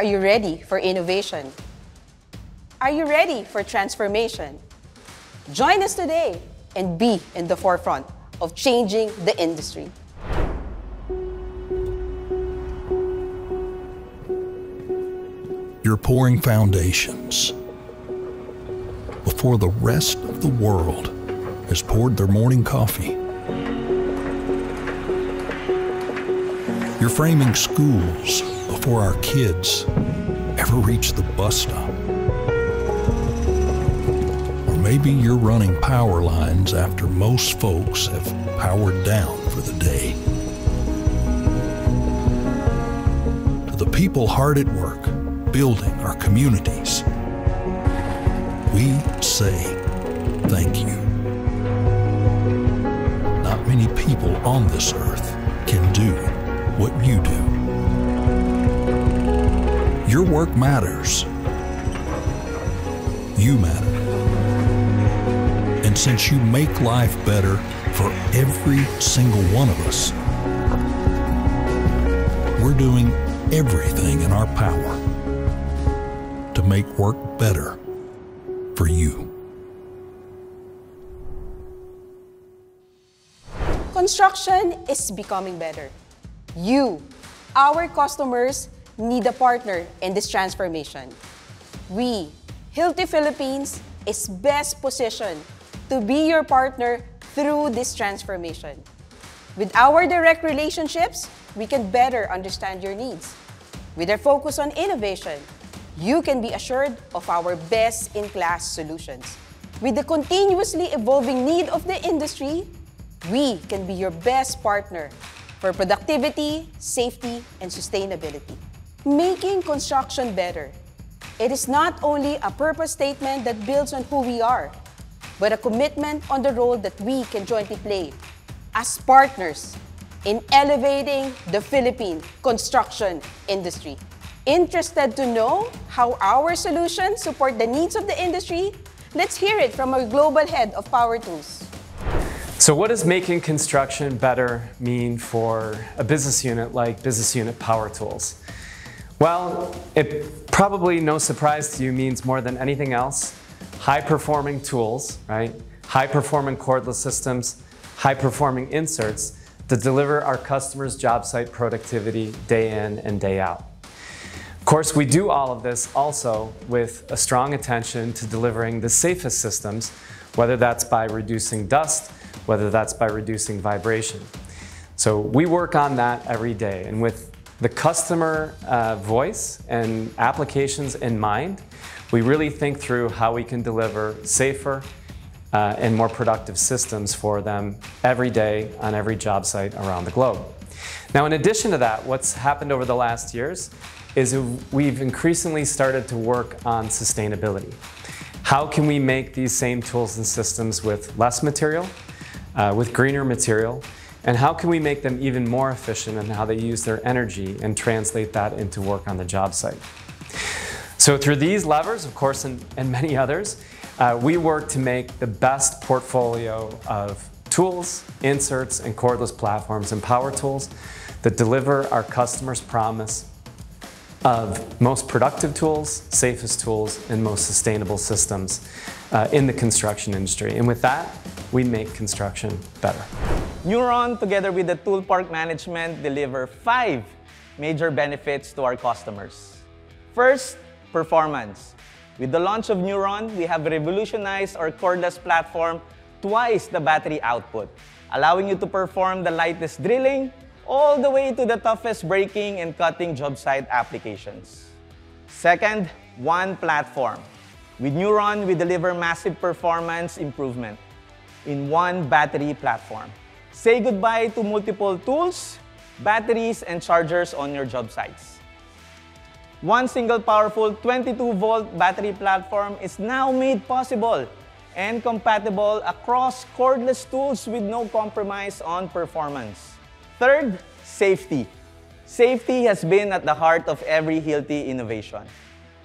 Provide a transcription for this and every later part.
Are you ready for innovation? Are you ready for transformation? Join us today and be in the forefront of changing the industry. You're pouring foundations before the rest of the world has poured their morning coffee. You're framing schools before our kids ever reach the bus stop. Or maybe you're running power lines after most folks have powered down for the day. To the people hard at work building our communities, we say thank you. Not many people on this earth can do work matters. You matter. And since you make life better for every single one of us, we're doing everything in our power to make work better for you. Construction is becoming better. You, our customers, need a partner in this transformation. We, Hilti Philippines, is best positioned to be your partner through this transformation. With our direct relationships, we can better understand your needs. With our focus on innovation, you can be assured of our best-in-class solutions. With the continuously evolving need of the industry, we can be your best partner for productivity, safety, and sustainability. Making construction better. It is not only a purpose statement that builds on who we are, but a commitment on the role that we can jointly play as partners in elevating the Philippine construction industry. Interested to know how our solutions support the needs of the industry? Let's hear it from our global head of Power Tools. So what does making construction better mean for a business unit like Business Unit Power Tools? Well, it probably no surprise to you means more than anything else, high-performing tools, right? High-performing cordless systems, high-performing inserts that deliver our customers' job site productivity day in and day out. Of course, we do all of this also with a strong attention to delivering the safest systems, whether that's by reducing dust, whether that's by reducing vibration. So we work on that every day. And with the customer uh, voice and applications in mind, we really think through how we can deliver safer uh, and more productive systems for them every day on every job site around the globe. Now, in addition to that, what's happened over the last years is we've increasingly started to work on sustainability. How can we make these same tools and systems with less material, uh, with greener material, and how can we make them even more efficient in how they use their energy and translate that into work on the job site? So through these levers, of course, and, and many others, uh, we work to make the best portfolio of tools, inserts, and cordless platforms and power tools that deliver our customers' promise of most productive tools, safest tools, and most sustainable systems uh, in the construction industry. And with that, we make construction better. Nuron, together with the Tool Park Management, deliver five major benefits to our customers. First, performance. With the launch of Nuron, we have revolutionized our cordless platform twice the battery output, allowing you to perform the lightest drilling all the way to the toughest breaking and cutting job site applications. Second, one platform. With Nuron, we deliver massive performance improvement in one battery platform. Say goodbye to multiple tools, batteries, and chargers on your job sites. One single powerful 22-volt battery platform is now made possible and compatible across cordless tools with no compromise on performance. Third, safety. Safety has been at the heart of every Hilti innovation.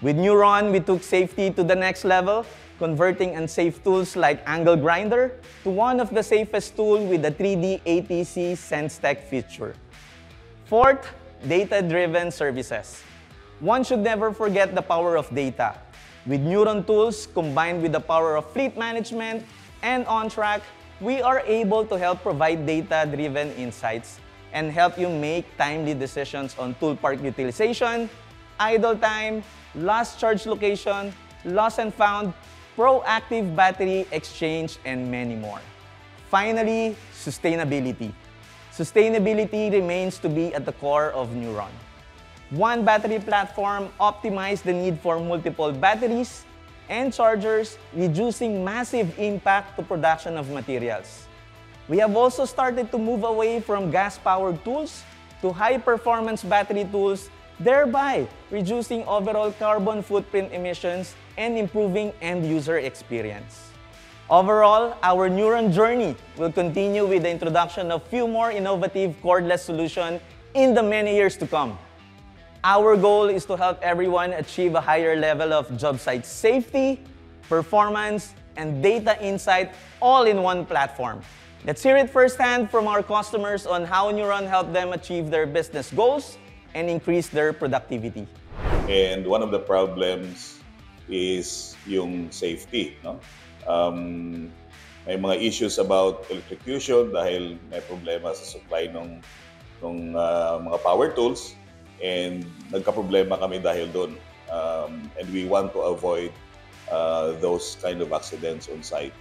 With Nuron, we took safety to the next level, converting unsafe tools like angle grinder to one of the safest tools with the 3D ATC SenseTech feature. Fourth, data-driven services. one should never forget the power of data. With Nuron tools combined with the power of fleet management and OnTrack, we are able to help provide data-driven insights and help you make timely decisions on tool park utilization, idle time, last charge location, lost and found, proactive battery exchange, and many more. Finally, sustainability. Sustainability remains to be at the core of Nuron. One battery platform optimizes the need for multiple batteries and chargers, reducing massive impact to production of materials. We have also started to move away from gas-powered tools to high-performance battery tools, thereby reducing overall carbon footprint emissions and improving end-user experience. Overall, our Nuron journey will continue with the introduction of few more innovative cordless solutions in the many years to come. Our goal is to help everyone achieve a higher level of job site safety, performance, and data insight all in one platform. Let's hear it firsthand from our customers on how Nuron helped them achieve their business goals and increase their productivity. And one of the problems is yung safety. No? Um, may mga issues about electrocution dahil may problema sa supply ng, ng uh, mga power tools and nagka-problema kami dahil doon. Um, and we want to avoid uh, those kind of accidents on site.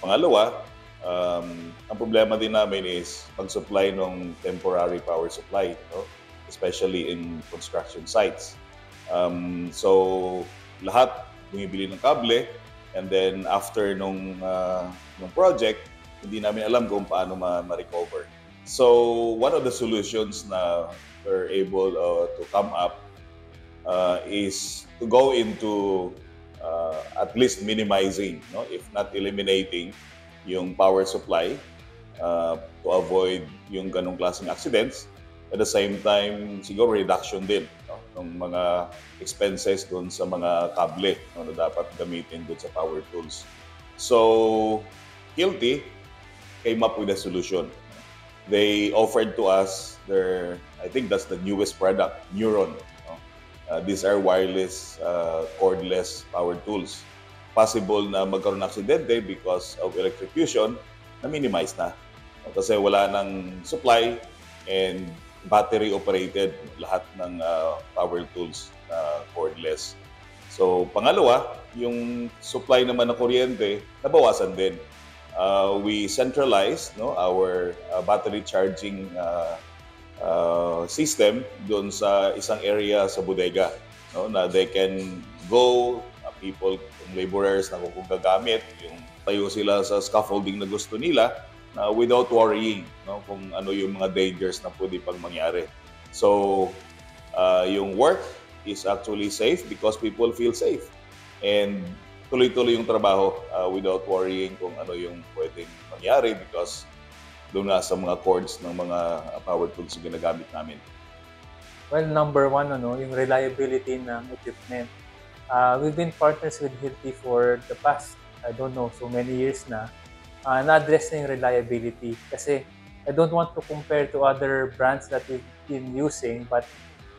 Pangalawa, um, ang problema din namin is pag-supply ng temporary power supply, no? Especially in construction sites. Um, so, lahat bumibili ng kable and then after nung, uh, nung project, hindi namin alam kung paano ma-recover. So, one of the solutions na we're able uh, to come up uh, is to go into uh, at least minimizing, no? if not eliminating, yung power supply uh, to avoid yung ganong klaseng accidents. At the same time, siguro reduction din no? ng mga expenses doon sa mga kable no, na dapat gamitin doon sa power tools. So, Guilty came up with a solution. They offered to us their, I think that's the newest product, Neuron. No? Uh, these are wireless, uh, cordless power tools. Possible na magkaroon ng aksidente because of electrocution, na-minimize na. Kasi wala ng supply and battery operated lahat ng uh, power tools na cordless. So, pangalawa, yung supply naman ng kuryente, nabawasan din. Uh, we centralized no, our uh, battery charging uh, uh, system doon sa isang area sa bodega no, na they can go, uh, people, laborers na kung gagamit, yung tayo sila sa scaffolding na gusto nila uh, without worrying no, kung ano yung mga dangers na pwede pang mangyari. So, uh, yung work is actually safe because people feel safe. And tuloy-tuloy yung trabaho uh, without worrying kung ano yung pwedeng mangyari because doon nga sa mga cords ng mga power tools yung ginagamit namin. Well, number one, ano, yung reliability ng equipment. Uh, we've been partners with Hilti for the past, I don't know, so many years na. Uh, na-address na yung reliability. Kasi I don't want to compare to other brands that we've been using, but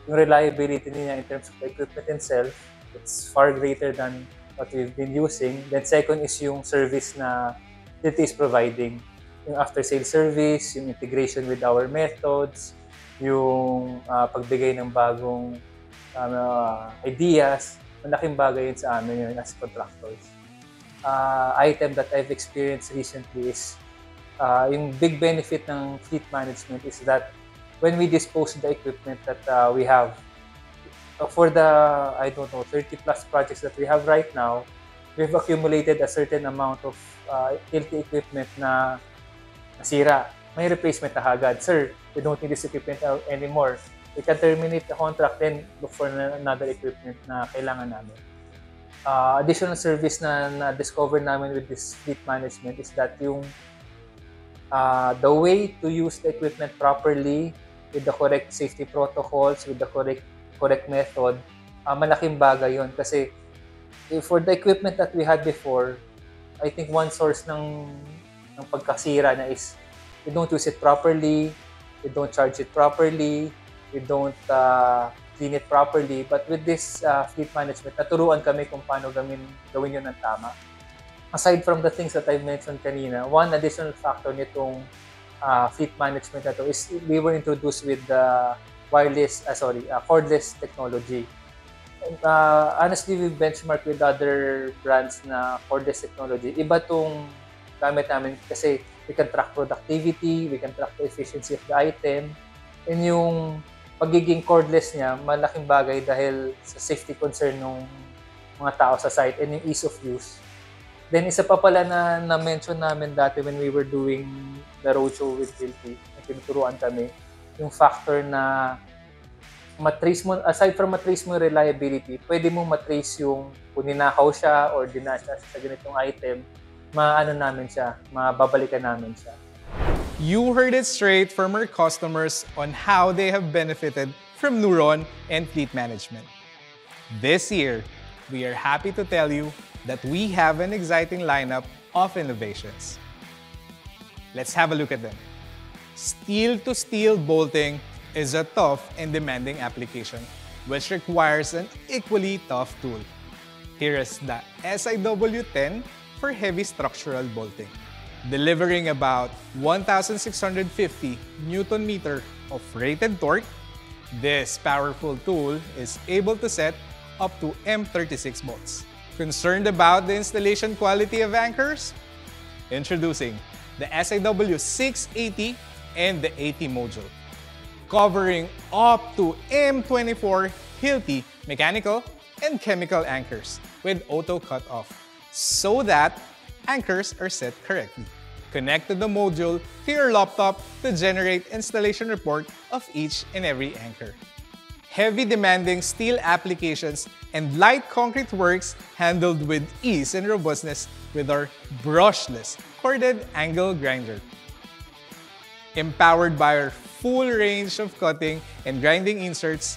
yung reliability niya in terms of equipment itself, it's far greater than what we've been using. Then second is yung service na Hilti is providing. Yung after-sale service, yung integration with our methods, yung uh, pagbigay ng bagong uh, ideas, malaking bagay yun sa amin yun as contractors. Uh, item that I've experienced recently is uh, yung big benefit ng fleet management is that when we dispose the equipment that uh, we have, uh, for the, I don't know, 30 plus projects that we have right now, we've accumulated a certain amount of uh, equipment na nasira. May replacement na agad. Sir, we don't need this equipment anymore. We can terminate the contract then look for another equipment na kailangan namin. Uh, additional service na na-discover namin with this fleet management is that yung uh, the way to use the equipment properly with the correct safety protocols, with the correct correct method, uh, malaking bagay yon kasi for the equipment that we had before, I think one source ng ng pagkasira na is we don't use it properly, we don't charge it properly, we don't uh, clean it properly. But with this uh, fleet management, naturuan kami kung paano gawin, gawin yun ng tama. Aside from the things that I mentioned kanina, one additional factor nitong uh, fleet management na to is we were introduced with the wireless, uh, sorry, uh, cordless technology. Uh, honestly, we benchmark with other brands na cordless technology. Iba tong gamit namin kasi we can track productivity, we can track the efficiency of the item, and yung pagiging cordless niya, malaking bagay dahil sa safety concern ng mga tao sa site and yung ease of use. Then isa pa pala na na-mention namin dati when we were doing the roadshow with Hilti, na tinuturuan kami, yung factor na matrace mo, aside from matrace mo yung reliability, pwede mo matrace yung kung ninakaw siya or dinash na sa ganitong item, maano namin siya, mababalikan namin siya. You heard it straight from our customers on how they have benefited from Nuron and fleet management. This year, we are happy to tell you that we have an exciting lineup of innovations. Let's have a look at them. Steel-to-steel bolting is a tough and demanding application which requires an equally tough tool. Here is the SIW10 for heavy structural bolting delivering about 1,650 Newton meter of rated torque, this powerful tool is able to set up to M36 bolts. Concerned about the installation quality of anchors? Introducing the SIW 680 and the 80 module, covering up to M24 Hilti mechanical and chemical anchors with auto cutoff so that anchors are set correctly. Connect the module to your laptop to generate installation report of each and every anchor. Heavy demanding steel applications and light concrete works handled with ease and robustness with our brushless corded angle grinder. Empowered by our full range of cutting and grinding inserts,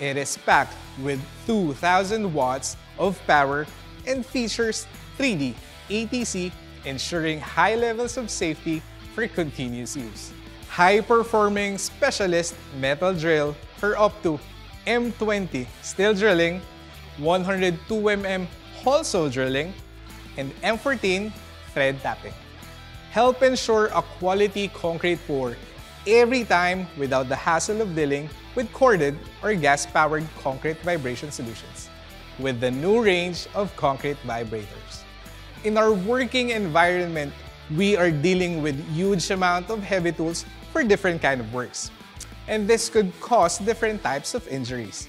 it is packed with 2,000 watts of power and features 3D ATC ensuring high levels of safety for continuous use. High-performing specialist metal drill for up to M20 steel drilling, 102mm hole saw drilling, and M14 thread tapping. Help ensure a quality concrete pour every time without the hassle of dealing with corded or gas-powered concrete vibration solutions with the new range of concrete vibrators in our working environment, we are dealing with huge amount of heavy tools for different kind of works. And this could cause different types of injuries.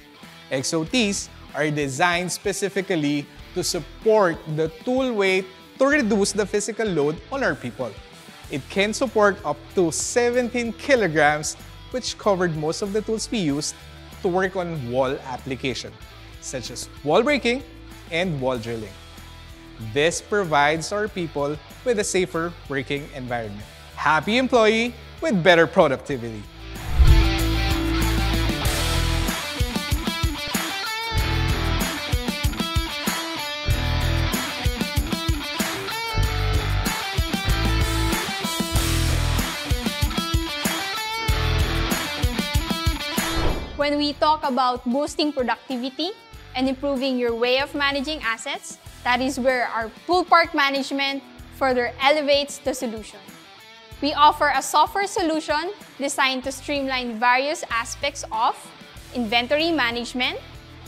XOTs are designed specifically to support the tool weight to reduce the physical load on our people. It can support up to 17 kilograms, which covered most of the tools we used to work on wall application, such as wall breaking and wall drilling. This provides our people with a safer working environment. Happy employee with better productivity. When we talk about boosting productivity and improving your way of managing assets, that is where our tool park management further elevates the solution. We offer a software solution designed to streamline various aspects of inventory management,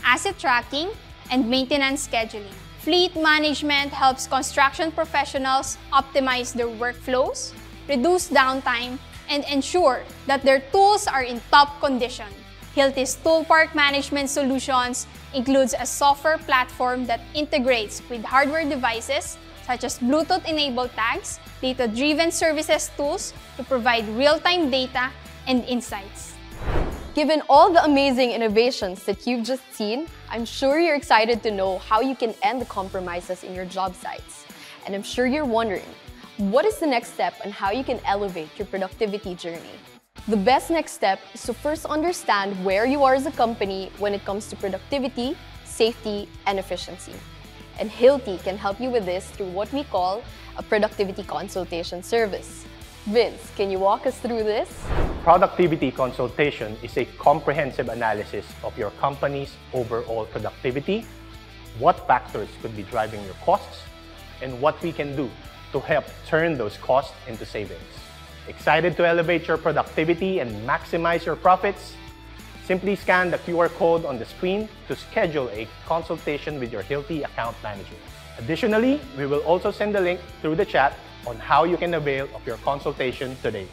asset tracking, and maintenance scheduling. Fleet management helps construction professionals optimize their workflows, reduce downtime, and ensure that their tools are in top condition. Hilti's Tool Park Management Solutions includes a software platform that integrates with hardware devices such as Bluetooth-enabled tags, data-driven services tools to provide real-time data and insights. Given all the amazing innovations that you've just seen, I'm sure you're excited to know how you can end the compromises in your job sites. And I'm sure you're wondering, what is the next step and how you can elevate your productivity journey? The best next step is to first understand where you are as a company when it comes to productivity, safety, and efficiency. And Hilti can help you with this through what we call a productivity consultation service. Vince, can you walk us through this? productivity consultation is a comprehensive analysis of your company's overall productivity, what factors could be driving your costs, and what we can do to help turn those costs into savings. Excited to elevate your productivity and maximize your profits? Simply scan the QR code on the screen to schedule a consultation with your Hilti account manager. Additionally, we will also send a link through the chat on how you can avail of your consultation today.